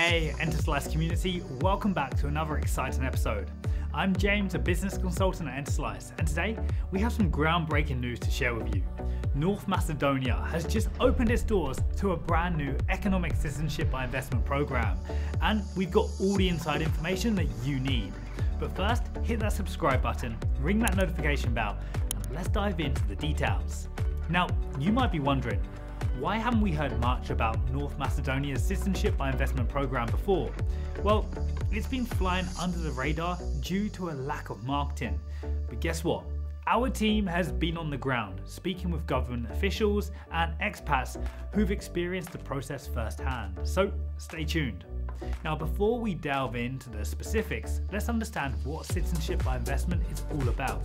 Hey, Enterslice community, welcome back to another exciting episode. I'm James, a business consultant at Enterslice, and today we have some groundbreaking news to share with you. North Macedonia has just opened its doors to a brand new economic citizenship by investment program, and we've got all the inside information that you need. But first, hit that subscribe button, ring that notification bell, and let's dive into the details. Now, you might be wondering, why haven't we heard much about North Macedonia's citizenship by investment program before? Well, it's been flying under the radar due to a lack of marketing. But guess what? Our team has been on the ground, speaking with government officials and expats who've experienced the process firsthand. So stay tuned. Now, before we delve into the specifics, let's understand what citizenship by investment is all about.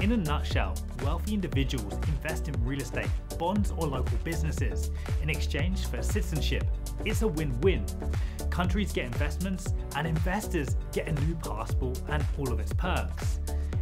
In a nutshell, wealthy individuals invest in real estate, bonds, or local businesses in exchange for citizenship. It's a win win. Countries get investments, and investors get a new passport and all of its perks.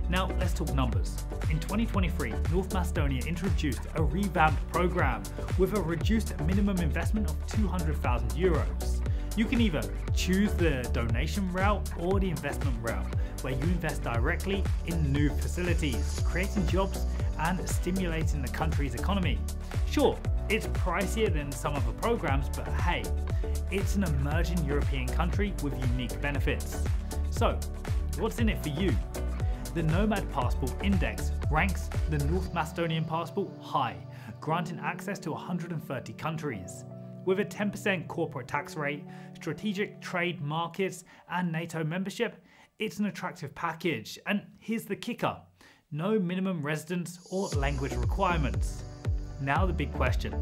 Now, let's talk numbers. In 2023, North Macedonia introduced a revamped program with a reduced minimum investment of 200,000 euros. You can either choose the donation route or the investment route, where you invest directly in new facilities, creating jobs and stimulating the country's economy. Sure, it's pricier than some other programs, but hey, it's an emerging European country with unique benefits. So, what's in it for you? The Nomad Passport Index ranks the North Macedonian passport high, granting access to 130 countries. With a 10% corporate tax rate, strategic trade markets, and NATO membership, it's an attractive package. And here's the kicker no minimum residence or language requirements. Now, the big question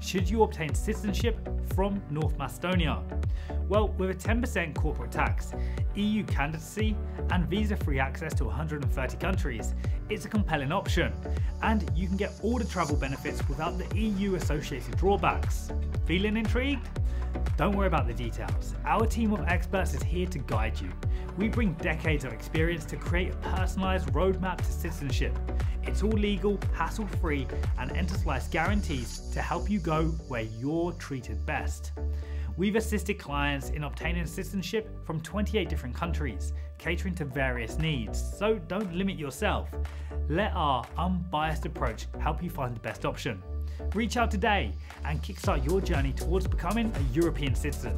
should you obtain citizenship from North Macedonia? Well, with a 10% corporate tax, EU candidacy, and visa free access to 130 countries, it's a compelling option. And you can get all the travel benefits without the EU associated drawbacks. Feeling intrigued? Don't worry about the details. Our team of experts is here to guide you. We bring decades of experience to create a personalised roadmap to citizenship. It's all legal, hassle free, and Enterslice guarantees to help you go where you're treated best. We've assisted clients in obtaining citizenship from 28 different countries, catering to various needs, so don't limit yourself. Let our unbiased approach help you find the best option. Reach out today and kickstart your journey towards becoming a European citizen.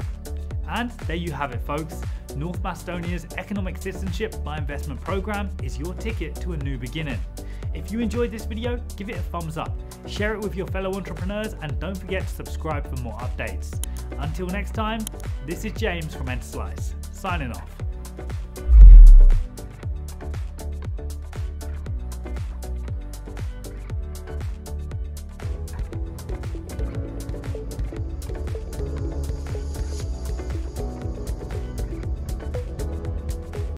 And there you have it, folks. North Macedonia's Economic Citizenship by Investment Program is your ticket to a new beginning. If you enjoyed this video, give it a thumbs up, share it with your fellow entrepreneurs, and don't forget to subscribe for more updates. Until next time, this is James from Enterslice, signing off.